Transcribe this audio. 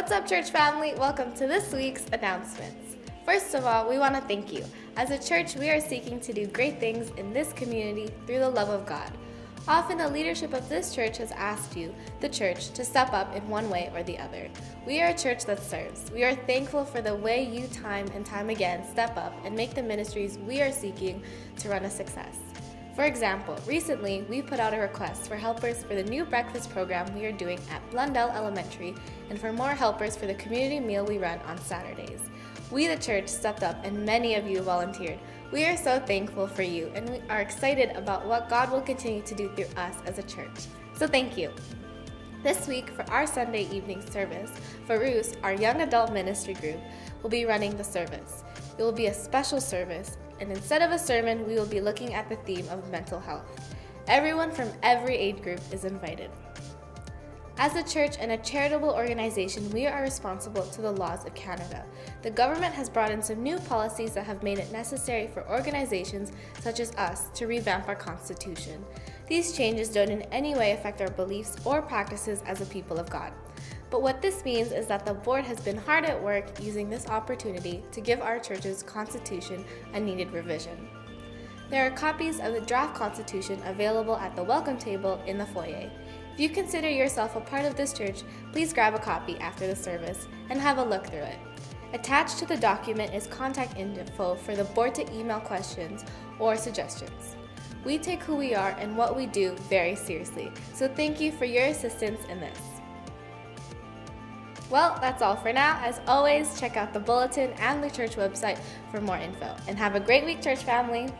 What's up, church family? Welcome to this week's announcements. First of all, we want to thank you. As a church, we are seeking to do great things in this community through the love of God. Often, the leadership of this church has asked you, the church, to step up in one way or the other. We are a church that serves. We are thankful for the way you, time and time again, step up and make the ministries we are seeking to run a success. For example, recently we put out a request for helpers for the new breakfast program we are doing at Blundell Elementary and for more helpers for the community meal we run on Saturdays. We, the church, stepped up and many of you volunteered. We are so thankful for you and we are excited about what God will continue to do through us as a church. So thank you. This week, for our Sunday evening service, Farus, our young adult ministry group, will be running the service. It will be a special service, and instead of a sermon, we will be looking at the theme of mental health. Everyone from every age group is invited. As a church and a charitable organization, we are responsible to the laws of Canada. The government has brought in some new policies that have made it necessary for organizations such as us to revamp our constitution. These changes don't in any way affect our beliefs or practices as a people of God. But what this means is that the board has been hard at work using this opportunity to give our church's constitution a needed revision. There are copies of the draft constitution available at the welcome table in the foyer. If you consider yourself a part of this church, please grab a copy after the service and have a look through it. Attached to the document is contact info for the board to email questions or suggestions. We take who we are and what we do very seriously, so thank you for your assistance in this. Well, that's all for now. As always, check out the bulletin and the church website for more info. And have a great week, church family.